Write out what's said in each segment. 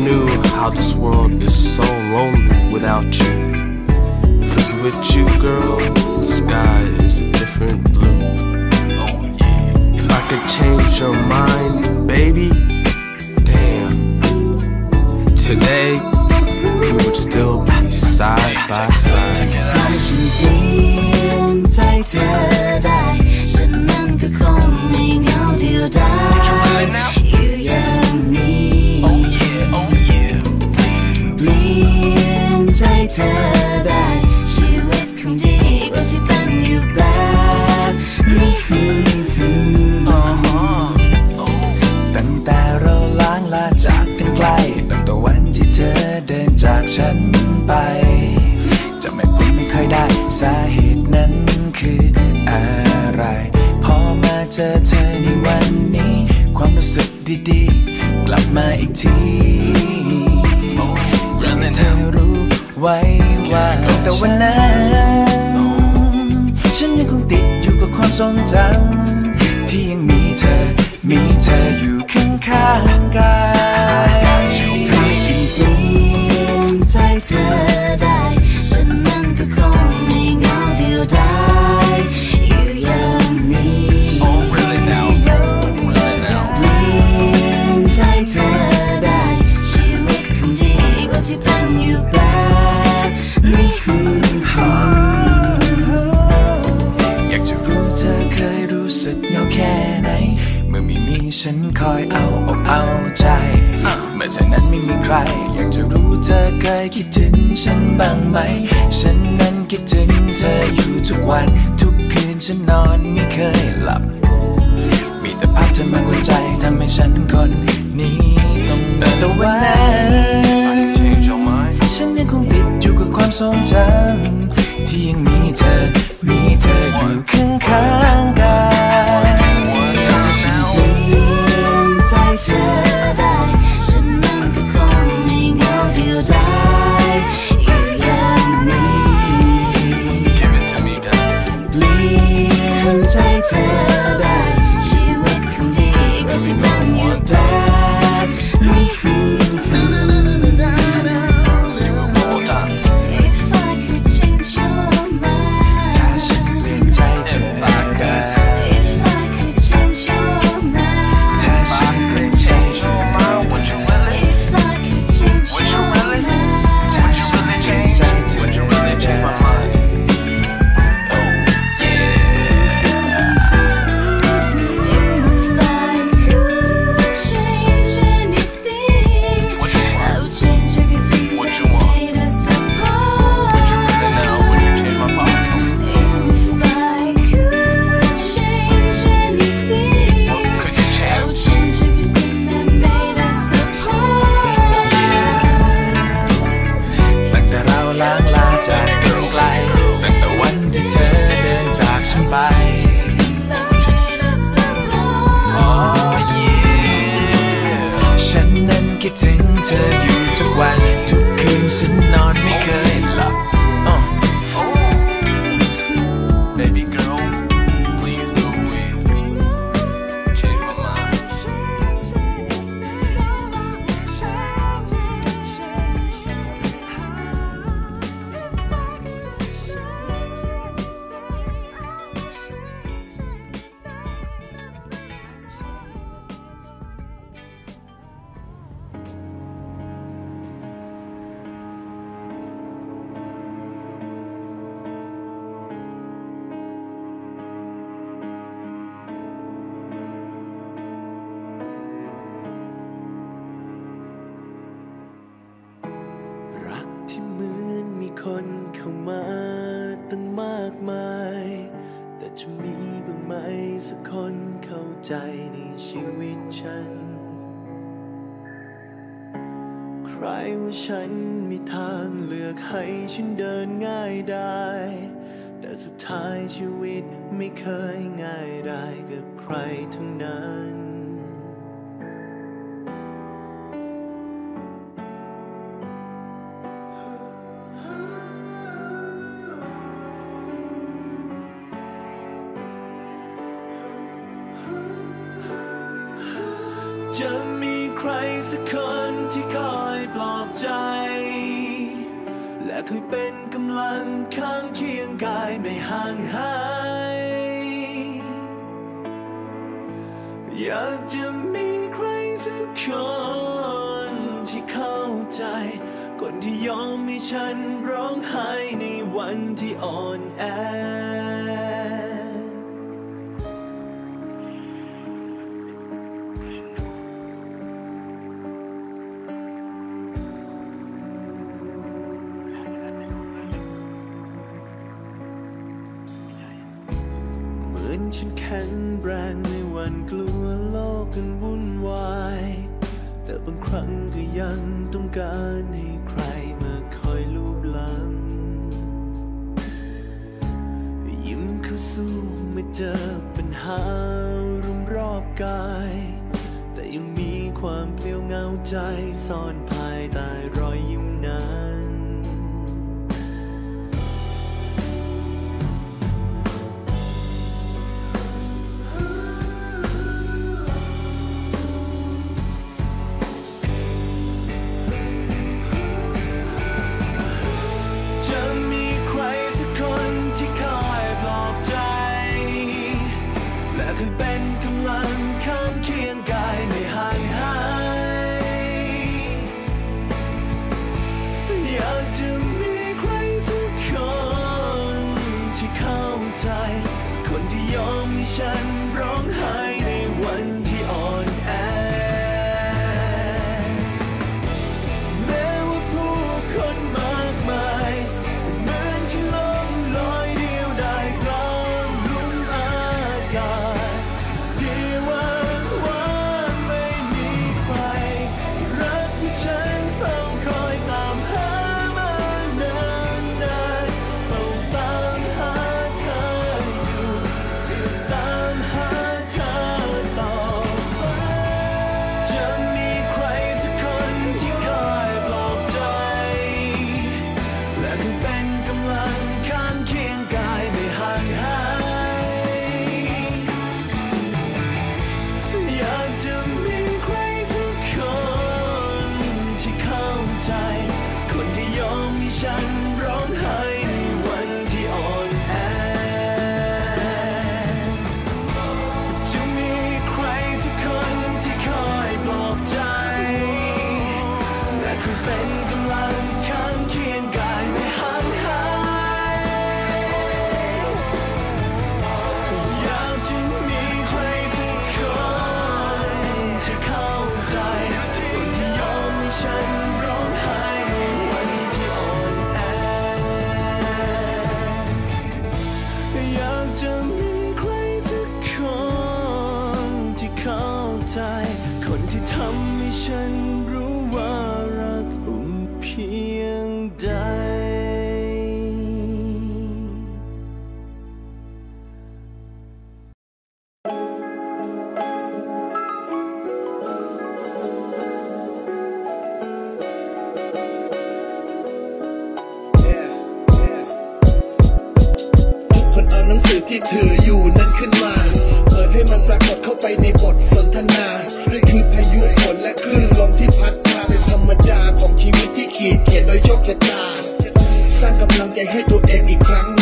knew how this world is so lonely without you. Cause with you, girl, the sky is a different blue. If I could change your mind, baby, damn. Today, we would still be side by side. 在身边，在等待，生命可空没有丢带。 จากฉันไป จะไม่พูดไม่ค่อยได้สาเหตุนั้นคืออะไร พอมาเจอเธอในวันนี้ ความรู้สึกดีๆ กลับมาอีกทีอยากให้เธอรู้ไว้ว่าแต่วันนั้นฉันยังคงติดอยู่กับความทรงจำที่ยังมีเธอ มีเธออยู่ข้างข้างๆกาย คอยเอาอกเอาใจ เมื่อเธอนั้นไม่มีใคร อยากจะรู้เธอเคยคิดถึงฉันบ้างไหม ฉันนั้นคิดถึงเธออยู่ทุกวัน ทุกคืนฉันนอนไม่เคยหลับ มีแต่ภาพเธอมากวนใจทำให้ฉันคนนี้ต้องเดินแต่วันนั้นฉันยังคงติดอยู่กับความทรงจำที่ยังมีเธอ มีเธออยู่ข้างๆ น ดินากมาย แต่จะมีบ้างไหมสักคนเข้าใจในชีวิตฉัน ใครว่าฉันมีทางเลือกให้ฉันเดินง่ายได้ แต่สุดท้ายชีวิตไม่เคยง่ายได้กับใครทั้งนั้น สักคนที่คอยปลอบใจ และคอยเป็นกำลังข้างเคียงกายไม่ห่างหาย อยากจะมีใครสักคนที่เข้าใจคนที่ยอมให้ฉันร้องไห้ในวันที่อ่อนแอ เจอปัญหารุมรอบกาย แต่ยังมีความเปลี่ยวเงาใจซ่อนภายใต้รอย ขีดเขียนโดยโชคชะตา สร้างกำลังใจให้ตัวเองอีกครั้ง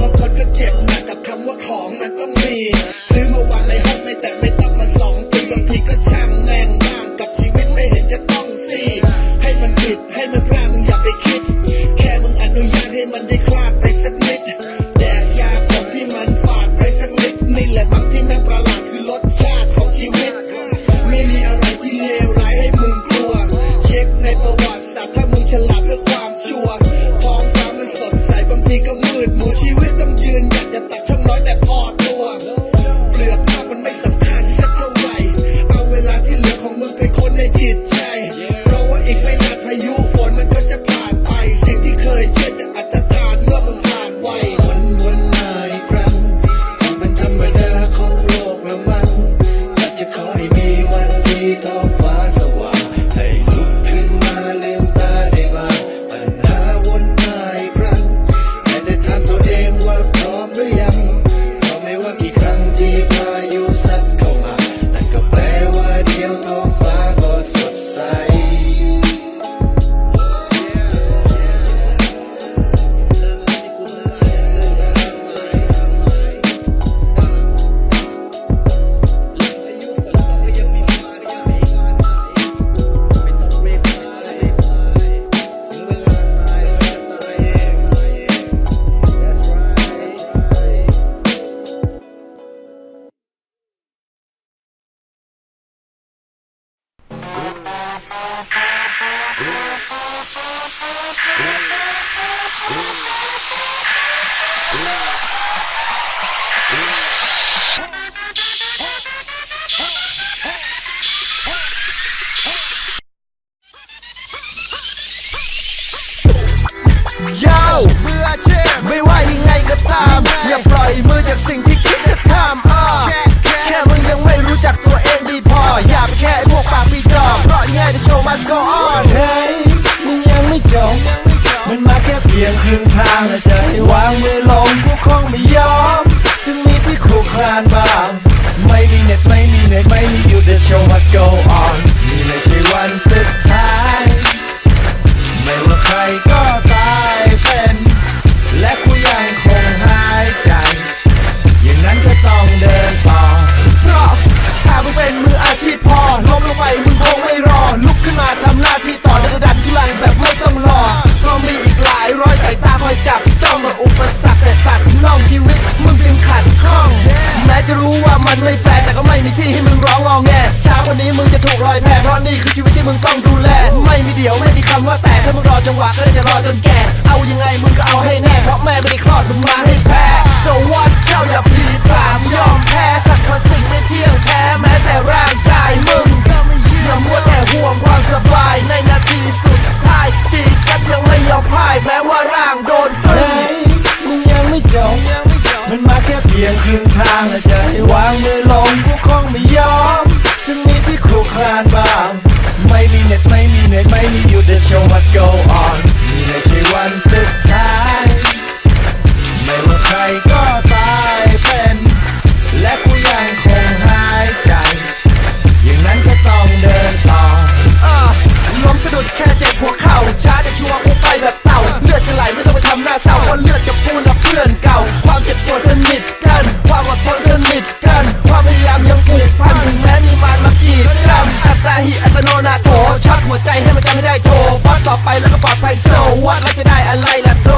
บางคนก็เจ็บหนักกับคำว่าของมันต้องมี ซื้อมาวางในห้องไม่แต่ไม่ต้อง นี่ก็มืดหมูชีวิตต้องยืนหยัดอย่าตัดช่องน้อยแต่พอ ยงครึ่งทางและจะให้วางมือลงกูคงไม่ยอมถึงมีที่ครูคลานบ้างไม่มีเน็ตไม่มีเน็ตไม่มีอยู่ the show must go on นี่ไม่ใช่วันสุดท้าย ไม่ว่าใครก็ จะรู้ว่ามันไม่แฟร์แต่ก็ไม่มีที่ให้มึงร้องงอแงเช้าวันนี้มึงจะถูกรอยแพ้เพราะนี่คือชีวิตที่มึงต้องดูแล ไม่มีเดี๋ยวไม่มีคำว่าแต่ถ้ามึงรอจังหวะก็จะรอจนแก่ เอายังไงมึงก็เอาให้แน่เพราะแม่ไม่ได้คลอดมึงมาให้แพ้ so what เจ้าอย่าพลีปรามยอมแพ้สัตว์คนสิ่งไม่เที่ยงแท้แม้แต่ร่างกายมึงอย่ามัวแต่ห่วงความสบายในนาทีสุดท้ายชีวิตยังไม่ยอมพ่ายแม้ว่าร่างโดนตรึเฮ้งยมึงยังไม่จบ มันมาแค่เพียงครึ่งทางและจะให้วางมือลงกูคงไม่ยอม จึงมีที่ครูคลานบ้าง ไม่มีเน็ตไม่มีเน็ตไม่มีอยู่เดชโชว ต่อไปแล้วก็ปลอดภัยโซวัดแล้วจะได้อะไรล่ะโถ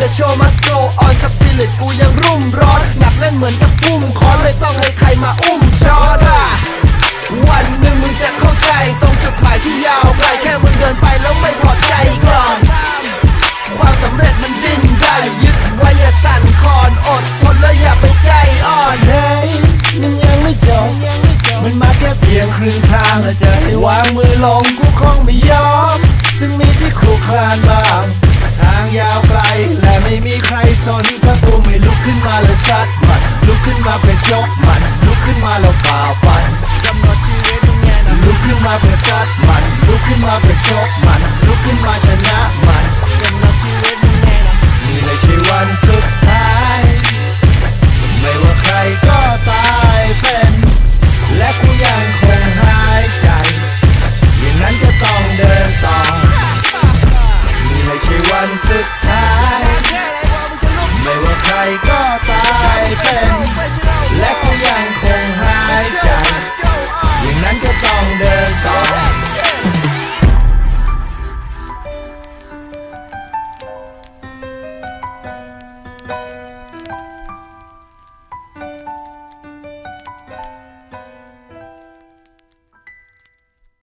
The show must go on สปิริตกูยังรุ่มร้อนหนักเล่นเหมือนกับพุ่มคอนเลยต้องให้ใครมาอุ้มจอดอะวันหนึ่งมึงจะเข้าใจตรงจุดหมายที่ยาวไกลแค่มึงเดินไปแล้วไม่พอใจก่อน ความสำเร็จมันดิ้นได้ยึดไว้อย่าสั่นคอนอดทนแล้วอย่าไปใจอ่อนเฮ้ยมึงยังไม่จบมันมาแค่เพียงครึ่งทางแล้วจะให้วางมือลงกูคานบางทางยาวไกล และไม่มีใครสนถ้าตัวไม่ลุกขึ้นมาเล้วซัดมันลุกขึ้นมาเป็นยกมันลุกขึ้นมาแล้วฝ่าฟันกำหนดชีวิตมึงไงนะลุกขึ้นมาเป็นซัดมันลุกขึ้นมาเป็นยกมันลุกขึ้นมาชนะมันกำหนดชีวิตมึงไงนะนี่เลยใช่วันสุดท้ายไม่ว่าใครก็ตายเป็น และกูยังคงหายใจ